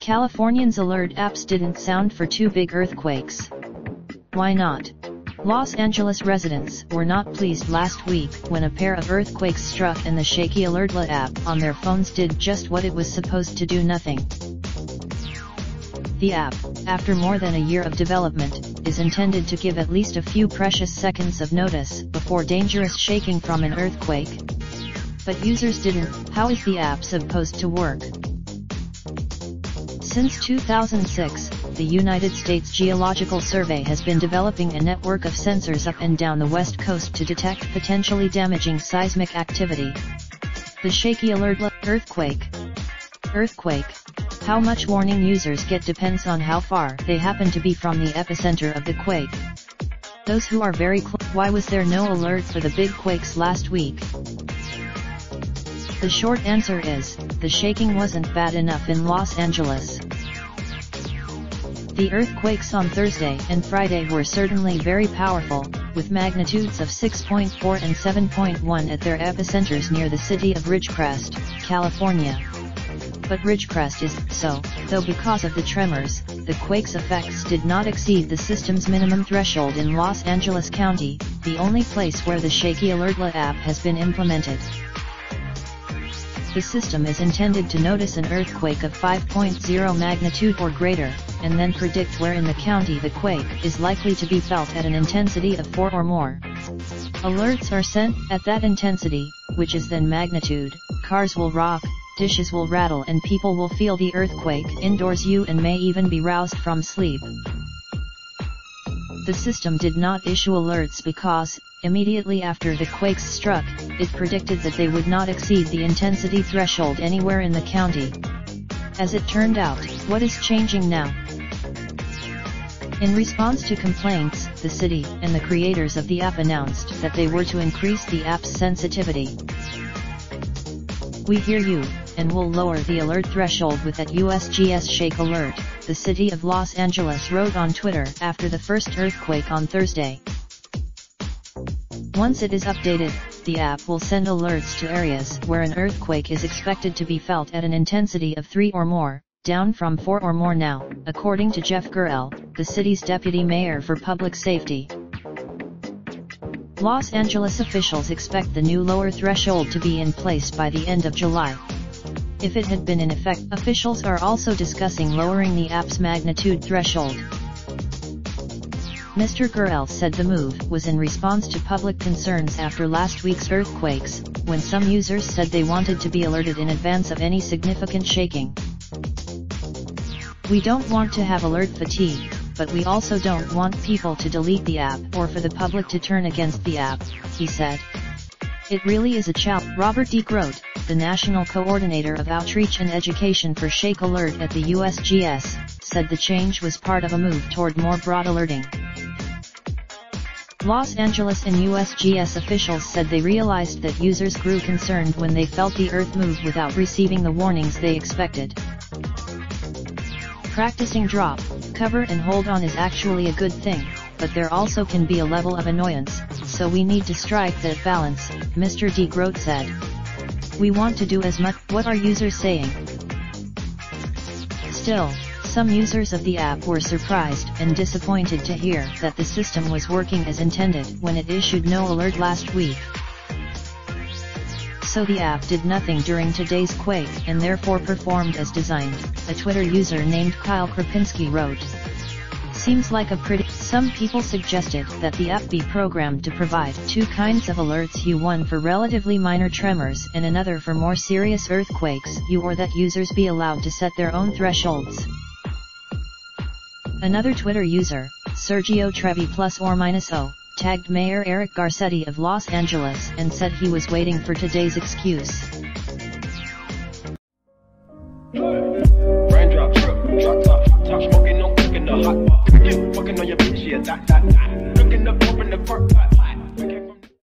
Californians alert apps didn't sound for two big earthquakes. Why not? Los Angeles residents were not pleased last week when a pair of earthquakes struck and the ShakeAlertLA app on their phones did just what it was supposed to do nothing. The app, after more than a year of development, is intended to give at least a few precious seconds of notice before dangerous shaking from an earthquake. But users didn't, how is the app supposed to work? Since 2006, the United States Geological Survey has been developing a network of sensors up and down the west coast to detect potentially damaging seismic activity. The ShakeAlert earthquake. Earthquake. How much warning users get depends on how far they happen to be from the epicenter of the quake. Those who are very close, why was there no alert for the big quakes last week? The short answer is, the shaking wasn't bad enough in Los Angeles. The earthquakes on Thursday and Friday were certainly very powerful, with magnitudes of 6.4 and 7.1 at their epicenters near the city of Ridgecrest, California. But Ridgecrest is so, though because of the tremors, the quake's effects did not exceed the system's minimum threshold in Los Angeles County, the only place where the ShakeAlertLA app has been implemented. The system is intended to notice an earthquake of 5.0 magnitude or greater, and then predict where in the county the quake is likely to be felt at an intensity of 4 or more. Alerts are sent at that intensity, which is then magnitude, cars will rock, dishes will rattle and people will feel the earthquake indoors you and may even be roused from sleep. The system did not issue alerts because, immediately after the quakes struck, it predicted that they would not exceed the intensity threshold anywhere in the county. As it turned out, what is changing now? In response to complaints, the city and the creators of the app announced that they were to increase the app's sensitivity. We hear you, and will lower the alert threshold with that USGS ShakeAlert, the city of Los Angeles wrote on Twitter after the first earthquake on Thursday. Once it is updated, the app will send alerts to areas where an earthquake is expected to be felt at an intensity of 3 or more, down from 4 or more now, according to Jeff Gorell, the city's deputy mayor for public safety. Los Angeles officials expect the new lower threshold to be in place by the end of July. If it had been in effect, officials are also discussing lowering the app's magnitude threshold. Mr. Gorell said the move was in response to public concerns after last week's earthquakes, when some users said they wanted to be alerted in advance of any significant shaking. We don't want to have alert fatigue, but we also don't want people to delete the app or for the public to turn against the app, he said. It really is a challenge. Robert de Groot, the National Coordinator of Outreach and Education for ShakeAlert at the USGS, said the change was part of a move toward more broad alerting. Los Angeles and USGS officials said they realized that users grew concerned when they felt the Earth move without receiving the warnings they expected. Practicing drop, cover and hold on is actually a good thing, but there also can be a level of annoyance, so we need to strike that balance, Mr. de Groot said. We want to do as much, what are users saying? Still, some users of the app were surprised and disappointed to hear that the system was working as intended when it issued no alert last week. So the app did nothing during today's quake and therefore performed as designed, a Twitter user named Kyle Krapinski wrote. Seems like a pretty... Some people suggested that the app be programmed to provide two kinds of alerts you one for relatively minor tremors and another for more serious earthquakes you or that users be allowed to set their own thresholds. Another Twitter user, Sergio Trevi plus or minus O, tagged Mayor Eric Garcetti of Los Angeles and said he was waiting for today's excuse. Raindrop, drop top, fucking on your bitch, yeah, that, that, that. Looking up, open the park pot.